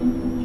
嗯